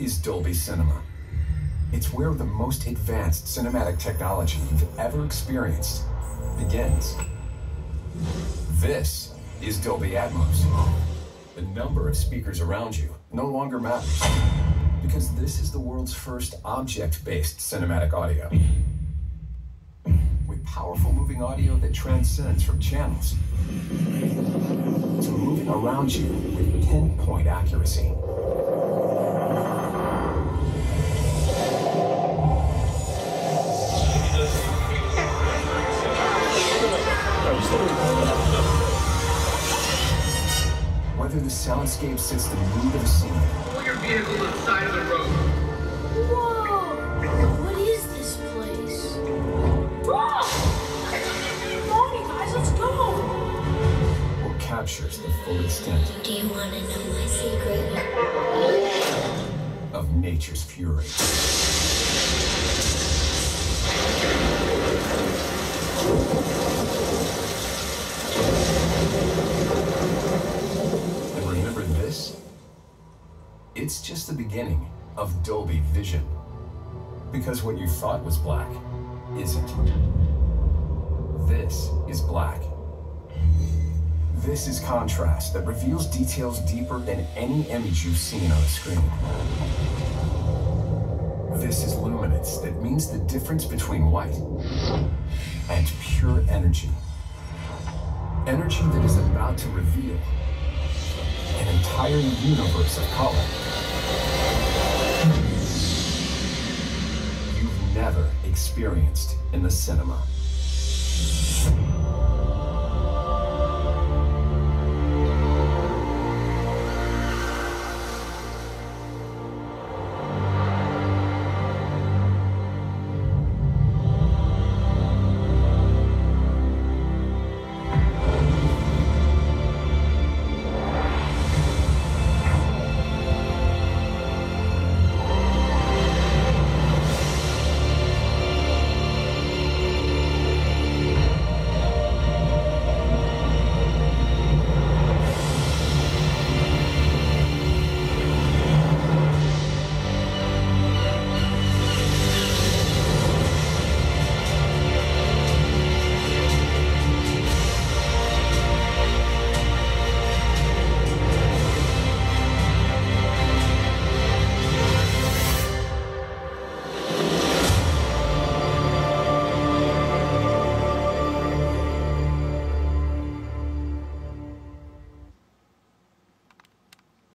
Dolby Cinema. It's where the most advanced cinematic technology you've ever experienced begins. This is Dolby Atmos. The number of speakers around you no longer matters because this is the world's first object-based cinematic audio. With powerful moving audio that transcends from channels to moving around you with pinpoint accuracy. Whether the soundscape sits the mood of a scene Pull your vehicle to the side of the road. Whoa! What is this place? Whoa! Come on, you guys, let's go! or captures the full extent Do you want to know my secret? of nature's fury. It's just the beginning of Dolby Vision. Because what you thought was black isn't. This is black. This is contrast that reveals details deeper than any image you've seen on a screen. This is luminance that means the difference between white and pure energy. Energy that is about to reveal entire universe of color. You've never experienced in the cinema.